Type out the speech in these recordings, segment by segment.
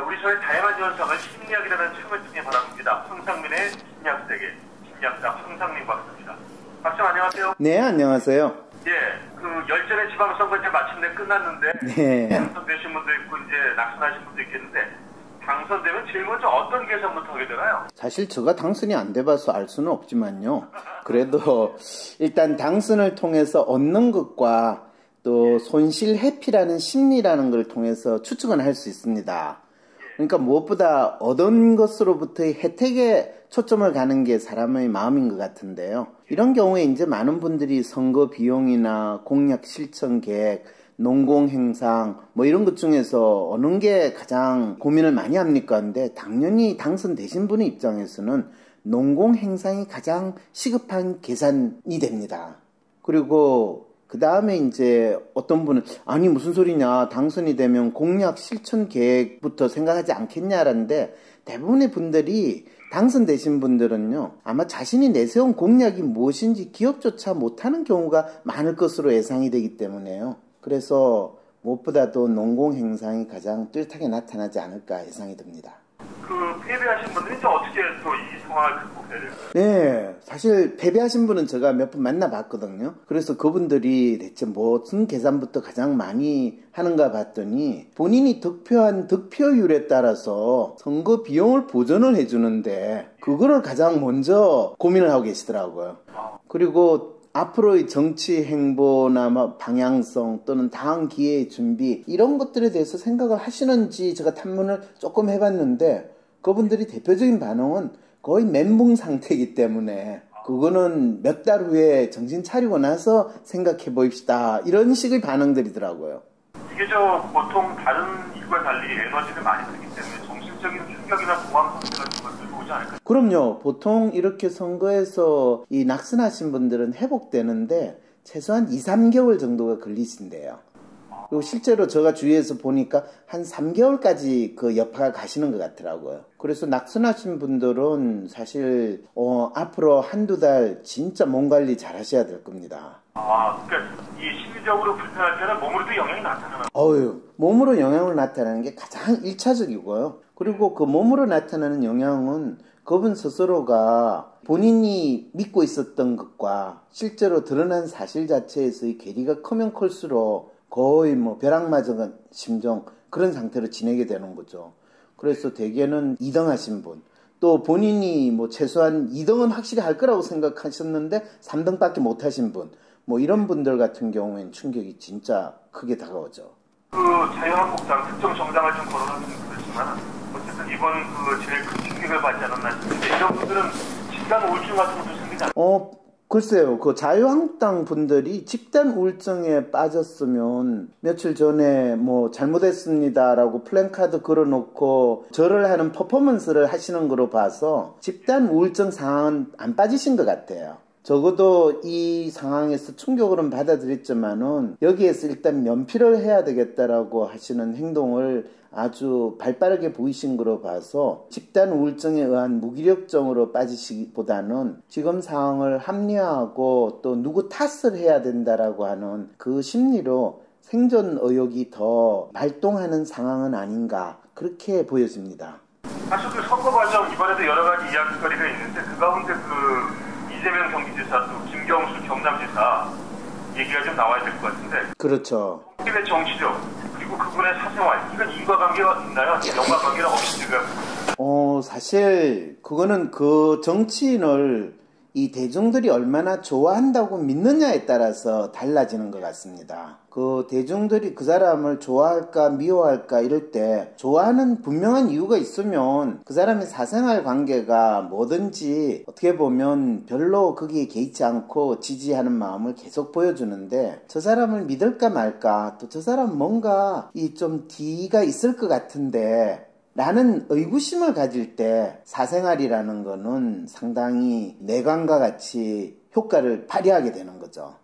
우리 사회 다양한 현상을 심리학이라는 책을 통해 바라봅니다. 황상민의 심리학 세계, 심리학자 황상민 박사입니다. 박사 안녕하세요. 네, 안녕하세요. 예, 그 열전의 지방선거 이제 마침내 끝났는데 네. 당선되신 분도 있고 이제 낙선하신 분도 있겠는데 당선되면 제일 먼저 어떤 계산부터 하게 되나요? 사실 제가 당선이 안 돼봐서 알 수는 없지만요. 그래도 일단 당선을 통해서 얻는 것과 또 손실 회피라는 심리라는 걸 통해서 추측은 할 수 있습니다. 그러니까 무엇보다 얻은 것으로부터의 혜택에 초점을 가는 게 사람의 마음인 것 같은데요. 이런 경우에 이제 많은 분들이 선거 비용이나 공약 실천 계획, 농공 행상 뭐 이런 것 중에서 어느 게 가장 고민을 많이 합니까? 근데 당연히 당선되신 분의 입장에서는 농공 행상이 가장 시급한 계산이 됩니다. 그리고 그 다음에 이제 어떤 분은 아니 무슨 소리냐 당선이 되면 공약 실천 계획부터 생각하지 않겠냐라는데 대부분의 분들이 당선되신 분들은요 아마 자신이 내세운 공약이 무엇인지 기억조차 못하는 경우가 많을 것으로 예상이 되기 때문에요. 그래서 무엇보다도 농공 행상이 가장 뚜렷하게 나타나지 않을까 예상이 듭니다. 그 패배하신 분들이 이제 어떻게 또 이 상황을? 네, 사실 패배하신 분은 제가 몇 분 만나봤거든요. 그래서 그분들이 대체 무슨 계산부터 가장 많이 하는가 봤더니 본인이 득표한 득표율에 따라서 선거 비용을 보전을 해주는데 그거를 가장 먼저 고민을 하고 계시더라고요. 그리고 앞으로의 정치 행보나 뭐 방향성 또는 다음 기회의 준비 이런 것들에 대해서 생각을 하시는지 제가 탐문을 조금 해봤는데 그분들이 대표적인 반응은 거의 멘붕 상태이기 때문에 그거는 몇 달 후에 정신 차리고 나서 생각해 보입시다 이런 식의 반응들이더라고요. 이게 저 보통 다른 일과 달리 에너지를 많이 쓰기 때문에 정신적인 충격이나 공황 상태 같은 것들도 오지 않을까요? 그럼요. 보통 이렇게 선거에서 이 낙선하신 분들은 회복되는데 최소한 2, 3개월 정도가 걸리신대요. 그리고 실제로 제가 주위에서 보니까 한 3개월까지 그 여파가 가시는 것 같더라고요. 그래서 낙선하신 분들은 사실 어, 앞으로 한두 달 진짜 몸 관리 잘 하셔야 될 겁니다. 아, 그러니까 이 심리적으로 불편할 때는 몸으로도 영향이 나타나는 어유 몸으로 영향을 나타나는 게 가장 1차적이고요. 그리고 그 몸으로 나타나는 영향은 그분 스스로가 본인이 믿고 있었던 것과 실제로 드러난 사실 자체에서의 괴리가 크면 클수록 거의 뭐 벼락 맞은 심정 그런 상태로 지내게 되는 거죠. 그래서 대개는 2등 하신 분, 또 본인이 뭐 최소한 2등은 확실히 할 거라고 생각하셨는데 3등밖에 못 하신 분, 뭐 이런 분들 같은 경우에는 충격이 진짜 크게 다가오죠. 그 자유한국당 특정 정당을 좀 거론하는 그렇지만 어쨌든 이번 그 제일 큰 충격을 받지 않았나 싶은데 이런 분들은 집단 우울증 같은 것도 생기지 않나요? 어, 글쎄요. 그 자유한국당 분들이 집단 우울증에 빠졌으면 며칠 전에 뭐 잘못했습니다라고 플랜카드 걸어놓고 절을 하는 퍼포먼스를 하시는 거로 봐서 집단 우울증 상황은 안 빠지신 것 같아요. 적어도 이 상황에서 충격으로는 받아들였지만은 여기에서 일단 면피를 해야 되겠다라고 하시는 행동을 아주 발빠르게 보이신 거로 봐서 집단 우울증에 의한 무기력증으로 빠지시기보다는 지금 상황을 합리화하고 또 누구 탓을 해야 된다라고 하는 그 심리로 생존 의욕이 더 발동하는 상황은 아닌가 그렇게 보여집니다. 사실 그 선거 과정 이번에도 여러 가지 이야기거리가 있는데 그 가운데 그 이재명 경기지사 또 김경수 경남지사 얘기가 좀 나와야 될 것 같은데 그렇죠. 국민의 정치적 그리고 그분의 사생활 이건 인과관계가 있나요? 연관 관계는 없이 지금 어, 사실 그거는 그 정치인을 이 대중들이 얼마나 좋아한다고 믿느냐에 따라서 달라지는 것 같습니다. 그 대중들이 그 사람을 좋아할까 미워할까 이럴 때 좋아하는 분명한 이유가 있으면 그 사람의 사생활 관계가 뭐든지 어떻게 보면 별로 거기에 개의치 않고 지지하는 마음을 계속 보여주는데 저 사람을 믿을까 말까 또 저 사람 뭔가 이 좀 뒤가 있을 것 같은데 라는 의구심을 가질 때 사생활이라는 거는 상당히 내관과 같이 효과를 발휘하게 되는 거죠.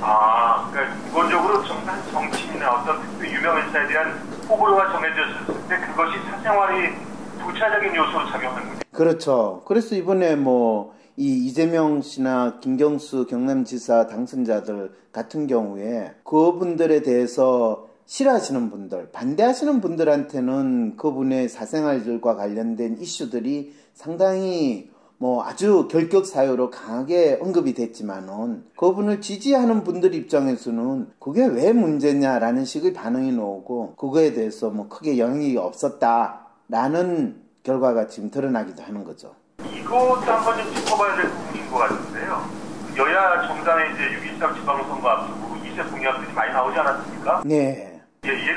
아, 그러니까 기본적으로 정한 정치인이나 어떤 특별 유명 인사에 대한 호불호가 정해졌을 때 그것이 사생활이 부차적인 요소로 작용하는 거죠. 그렇죠. 그래서 이번에 뭐 이 이재명 씨나 김경수 경남지사 당선자들 같은 경우에 그분들에 대해서 싫어하시는 분들, 반대하시는 분들한테는 그분의 사생활들과 관련된 이슈들이 상당히 뭐 아주 결격 사유로 강하게 언급이 됐지만은 그분을 지지하는 분들 입장에서는 그게 왜 문제냐라는 식의 반응이 나오고 그거에 대해서 뭐 크게 영향이 없었다라는 결과가 지금 드러나기도 하는 거죠. 이것도 한번 좀 짚어봐야 될 부분인 것 같은데요. 여야 정당의 이제 6.13 지방선거 앞두고 2세 공약들이 많이 나오지 않았습니까? 네.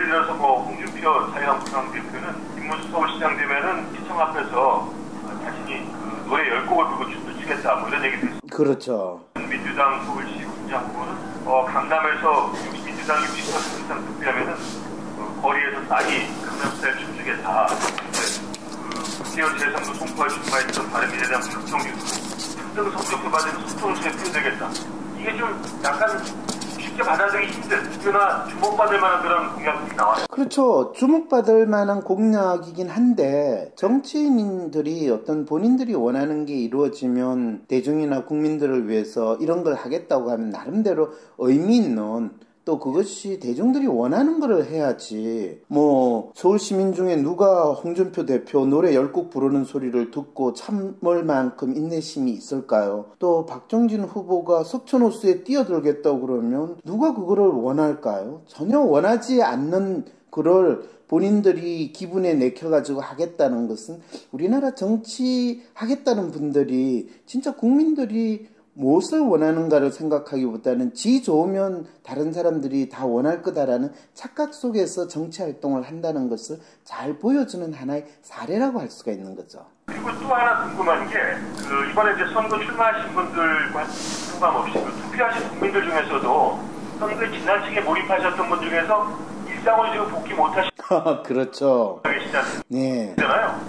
들어서 뭐 홍준표 자유한국당 대표는 김문수 서울시장 되면은 시청 앞에서 자신이 그 노래 10곡을 부르고 춤도 추겠다 뭐 이런 얘기도 했습니다. 그렇죠. 민주당 서울시 군장 후보는 어, 강남에서 민주당 60% 이상 득표하면은 어, 거리에서 싸니 강남 스타일 춤추겠다. 그 국회의원 재선도 송파에 출마했던 바른미래당 박정규도 특등 성적표 받으면 소통수에 표되겠다. 이게 좀 약간 쉽게 받아들이기 힘든 그러나 주목받을 만한 그런 공약들이 나와요. 그렇죠. 주목받을 만한 공약이긴 한데 정치인들이 어떤 본인들이 원하는 게 이루어지면 대중이나 국민들을 위해서 이런 걸 하겠다고 하면 나름대로 의미 있는 또 그것이 대중들이 원하는 거를 해야지. 뭐 서울 시민 중에 누가 홍준표 대표 노래 열곡 부르는 소리를 듣고 참을 만큼 인내심이 있을까요? 또 박정진 후보가 석촌호수에 뛰어들겠다고 그러면 누가 그거를 원할까요? 전혀 원하지 않는 그걸 본인들이 기분에 내켜가지고 하겠다는 것은 우리나라 정치 하겠다는 분들이 진짜 국민들이 무엇을 원하는가를 생각하기보다는 지 좋으면 다른 사람들이 다 원할 거다라는 착각 속에서 정치 활동을 한다는 것을 잘 보여주는 하나의 사례라고 할 수가 있는 거죠. 그리고 또 하나 궁금한 게, 그, 이번에 이제 선거 출마하신 분들과 상관없이 그 투표하신 국민들 중에서도 선거에 지나치게 몰입하셨던 분 중에서 일상으로 지금 복귀 못하시는 그렇죠. 분 계시지 네.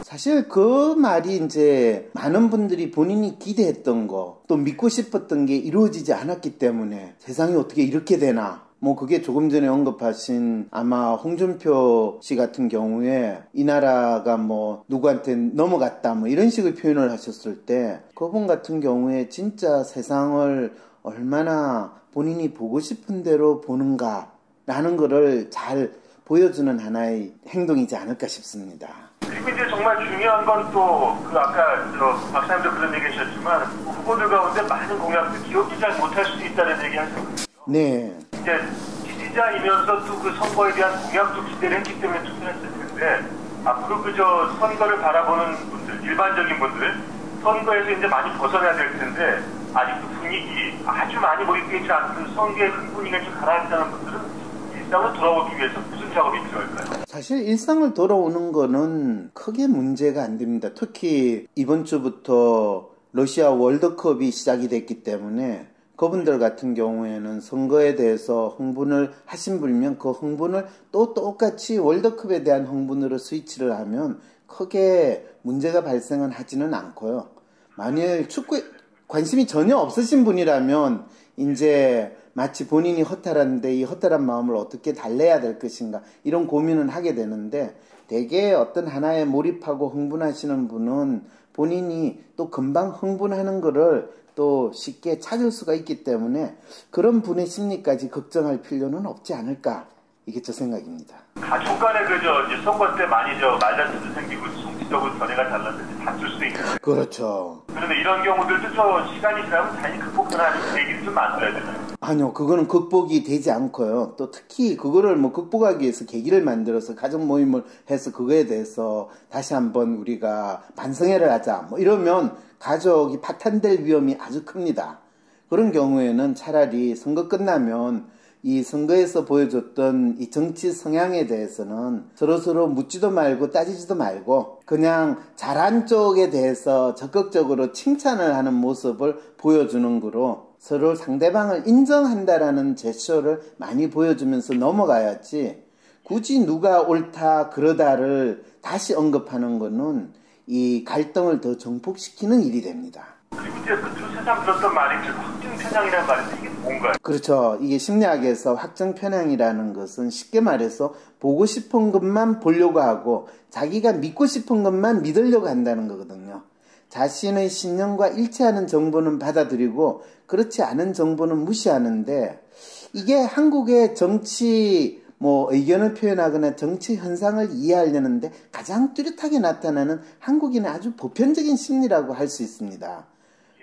사실 그 말이 이제 많은 분들이 본인이 기대했던 거, 또 믿고 싶었던 게 이루어지지 않았기 때문에 세상이 어떻게 이렇게 되나. 뭐 그게 조금 전에 언급하신 아마 홍준표 씨 같은 경우에 이 나라가 뭐 누구한테 넘어갔다 뭐 이런 식의 표현을 하셨을 때 그분 같은 경우에 진짜 세상을 얼마나 본인이 보고 싶은 대로 보는가 라는 거를 잘 보여주는 하나의 행동이지 않을까 싶습니다. 그리고 이제 정말 중요한 건 또 그 아까 저 박사님도 그런 얘기 하셨지만 후보들 가운데 많은 공약들 기억이 잘 못할 수도 있다는 얘기 하셨거든요. 네. 이제 지지자이면서 또 그 선거에 대한 공약도 기대를 했기 때문에 투표했을 텐데 앞으로 그저 선거를 바라보는 분들 일반적인 분들 선거에서 이제 많이 벗어나야 될 텐데 아직도 분위기 아주 많이 몰입되어 있지 않은 선거의 큰 분위기를 좀 가라앉다는 분들은 일상으로 돌아오기 위해서 작업이 필요할까요? 사실 일상을 돌아오는 거는 크게 문제가 안 됩니다. 특히 이번 주부터 러시아 월드컵이 시작이 됐기 때문에 그분들 같은 경우에는 선거에 대해서 흥분을 하신 분이면 그 흥분을 또 똑같이 월드컵에 대한 흥분으로 스위치를 하면 크게 문제가 발생은 하지는 않고요. 만일 축구에 관심이 전혀 없으신 분이라면 이제 마치 본인이 허탈한데 이 허탈한 마음을 어떻게 달래야 될 것인가 이런 고민은 하게 되는데 대개 어떤 하나에 몰입하고 흥분하시는 분은 본인이 또 금방 흥분하는 거를 또 쉽게 찾을 수가 있기 때문에 그런 분의 심리까지 걱정할 필요는 없지 않을까 이게 저 생각입니다. 가족 간에 그저 이제 선거 때 많이 저 말다툼도 생기고 정치적으로 견해가 달랐는데 다툴 수도 있는 그렇죠. 그런데 이런 경우들도 저 시간이 지나면 당연히 극복하는 계기를 좀 만들어야 되나요? 아니요, 그거는 극복이 되지 않고요. 또 특히 그거를 뭐 극복하기 위해서 계기를 만들어서 가족 모임을 해서 그거에 대해서 다시 한번 우리가 반성회를 하자. 뭐 이러면 가족이 파탄될 위험이 아주 큽니다. 그런 경우에는 차라리 선거 끝나면 이 선거에서 보여줬던 이 정치 성향에 대해서는 서로서로 묻지도 말고 따지지도 말고 그냥 잘한 쪽에 대해서 적극적으로 칭찬을 하는 모습을 보여주는 거로 서로 상대방을 인정한다라는 제스처를 많이 보여주면서 넘어가야지 굳이 누가 옳다 그러다를 다시 언급하는 거는 이 갈등을 더 정폭시키는 일이 됩니다. 그리고 이제 그 세상 들었던 말이 그 확증 편향이라는 말인데 이게 뭔가요? 그렇죠. 이게 심리학에서 확정 편향이라는 것은 쉽게 말해서 보고 싶은 것만 보려고 하고 자기가 믿고 싶은 것만 믿으려고 한다는 거거든요. 자신의 신념과 일치하는 정보는 받아들이고 그렇지 않은 정보는 무시하는데 이게 한국의 정치 뭐 의견을 표현하거나 정치 현상을 이해하려는데 가장 뚜렷하게 나타나는 한국인의 아주 보편적인 심리라고 할 수 있습니다.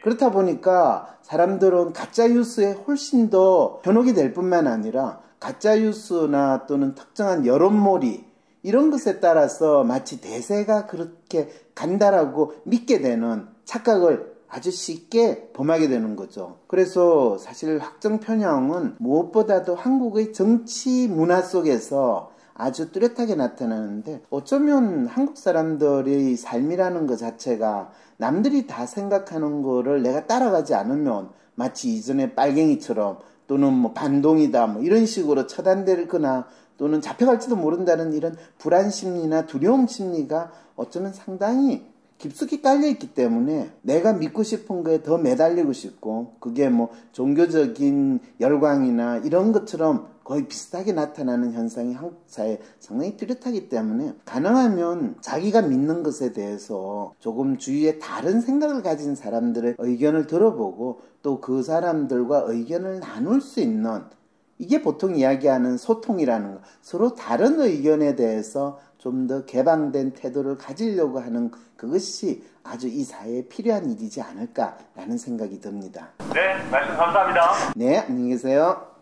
그렇다 보니까 사람들은 가짜 뉴스에 훨씬 더 현혹이 될 뿐만 아니라 가짜 뉴스나 또는 특정한 여론몰이 이런 것에 따라서 마치 대세가 그렇게 간다라고 믿게 되는 착각을 아주 쉽게 범하게 되는 거죠. 그래서 사실 확정 편향은 무엇보다도 한국의 정치 문화 속에서 아주 뚜렷하게 나타나는데 어쩌면 한국 사람들의 삶이라는 것 자체가 남들이 다 생각하는 거를 내가 따라가지 않으면 마치 이전에 빨갱이처럼 또는 뭐 반동이다 뭐 이런 식으로 처단될거나 또는 잡혀갈지도 모른다는 이런 불안 심리나 두려움 심리가 어쩌면 상당히 깊숙이 깔려 있기 때문에 내가 믿고 싶은 거에 더 매달리고 싶고 그게 뭐 종교적인 열광이나 이런 것처럼 거의 비슷하게 나타나는 현상이 한국 사회에 상당히 뚜렷하기 때문에 가능하면 자기가 믿는 것에 대해서 조금 주위에 다른 생각을 가진 사람들의 의견을 들어보고 또 그 사람들과 의견을 나눌 수 있는 이게 보통 이야기하는 소통이라는 거. 서로 다른 의견에 대해서 좀 더 개방된 태도를 가지려고 하는 그것이 아주 이 사회에 필요한 일이지 않을까라는 생각이 듭니다. 네, 말씀 감사합니다. 네, 안녕히 계세요.